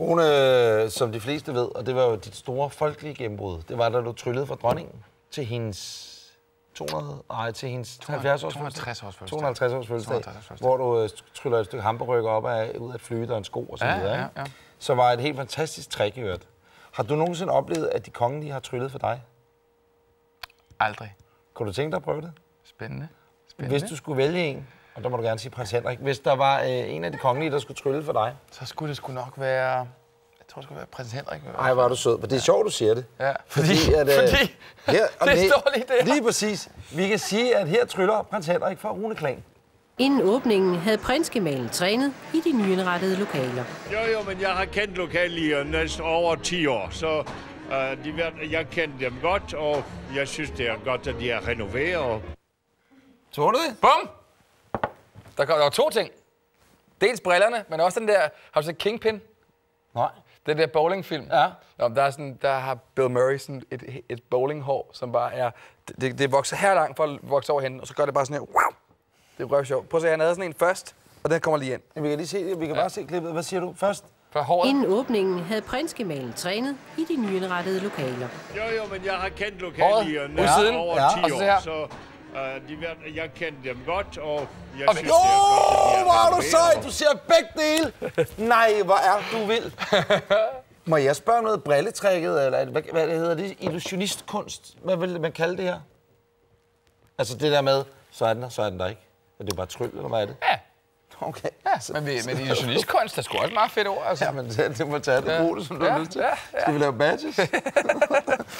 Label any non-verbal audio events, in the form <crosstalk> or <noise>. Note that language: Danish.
Rune, som de fleste ved, og det var jo dit store folkelige gennembrud, det var da du tryllede fra dronningen til hendes 200, nej, til hendes 70 års 250 års fødselsdag. 250 års fødselsdag, 250 års fødselsdag. hvor du øh, tryller et stykke hamburger op af, ud af et flyet og en sko og så Ja, videre. ja, ja. Så var et helt fantastisk trick, i øvrigt. Har du nogensinde oplevet, at de kongelige har tryllet for dig? Aldrig. Kunne du tænke dig at prøve det? Spændende. Spændende. Hvis du skulle vælge en, og der må du gerne sige prins Henrik, hvis der var øh, en af de kongelige, der skulle trylle for dig. Så skulle det sgu nok være... Jeg tror, det skulle være prins Henrik. Ej, hvor er du sød. Men det er sjovt, du siger det. Ja, Fordi, at, øh, fordi her, <laughs> og det det- står lige der. Lige præcis. Vi kan sige, at her tryller prins Henrik for Rune Klan. Inden åbningen havde prinsgemalen trænet i de nyindrettede lokaler. Jo, jo, men jeg har kendt lokalet i næsten over 10 år, så uh, de, jeg kender dem godt, og jeg synes, det er godt, at de er renoveret. Så du det? Bum! Der, kom, der var to ting. Dels brillerne, men også den der... Har du set Kingpin? Nej. Den der bowlingfilm. Ja. Nå, der, er sådan, der har Bill Murray sådan et, et bowlinghår, som bare er... Det, det, vokser her langt for at vokse over hende, og så gør det bare sådan her... Wow! Det er røvsjovt. Prøv at se, han havde sådan en først, og den kommer lige ind. Vi kan lige se. Vi kan bare se klippet. Hvad siger du først? For håret. Inden åbningen havde prinsgemalen trænet i de nyindrettede lokaler. Jo, jo, men jeg har kendt i næsten Udsiden. over Ja, 10 og så her. år, så uh, de, jeg kender dem godt, og jeg Og- synes, Jo, det er godt, at er hvor er du sej! Du ser begge dele! Nej, hvor er du vild. <laughs> Må jeg spørge om noget brilletrækket, eller hvad, hvad det hedder det? Illusionistkunst? Hvad vil man kalde det her? Altså det der med, så er den der, så er den der ikke. Er det bare tryl, eller hvad er det? Ja, Okay. ja men, vi- men illusionistkunst er sgu også et meget fedt ord, altså. Ja, men det, det må tage det. Brug det, som du Ja, har lyst til. ja, ja. Skal vi lave badges? <laughs>